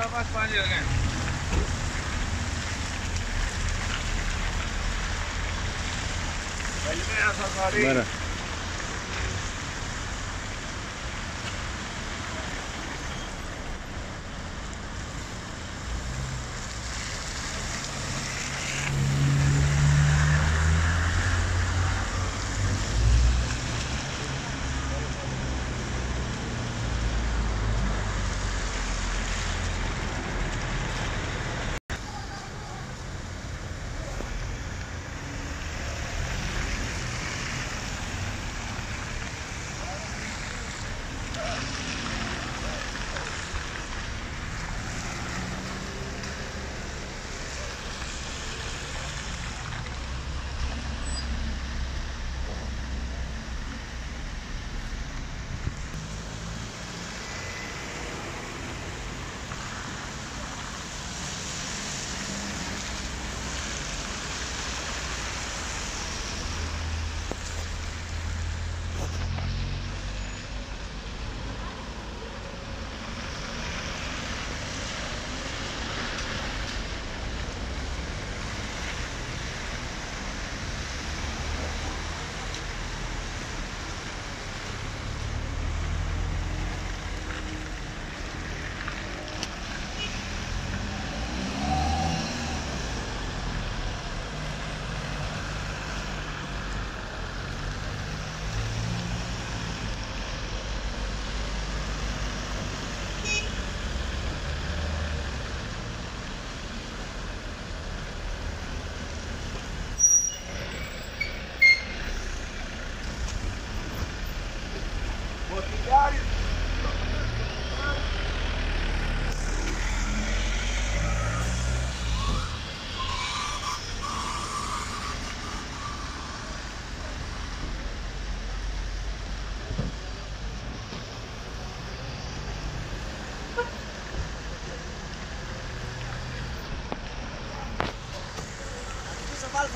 आपके पास पाँच जगह हैं पहले मेरा सफारी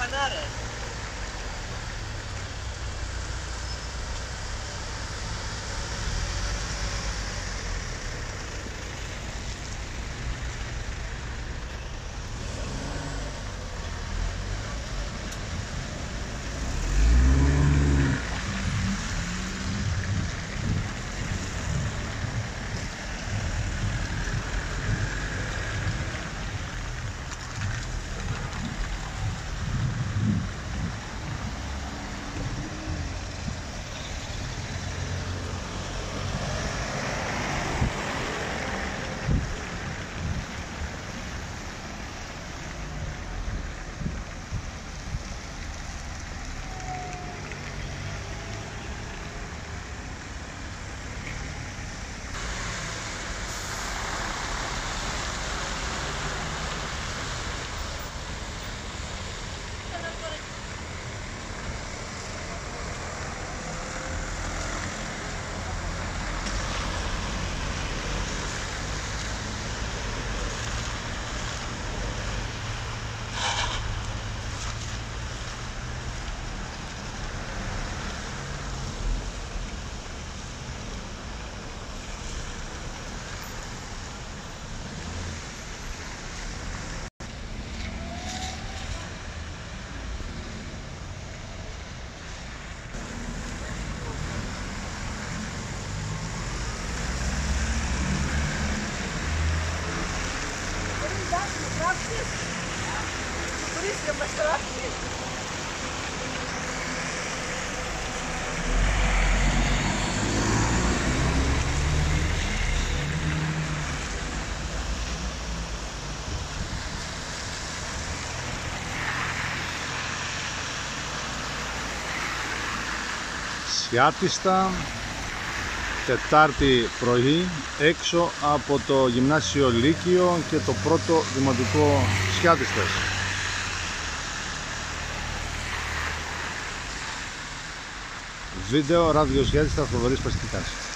empanadas. Θα βάλει φανάρα. Μπορείς να μας τράφεις. Σιάτιστα, Τετάρτη πρωί, έξω από το Γυμνάσιο Λύκειο και το πρώτο Δημοτικό Σιάτιστες. Βίντεο, ράδιος Σιάτιστα, Θοδωρής Παστικάς.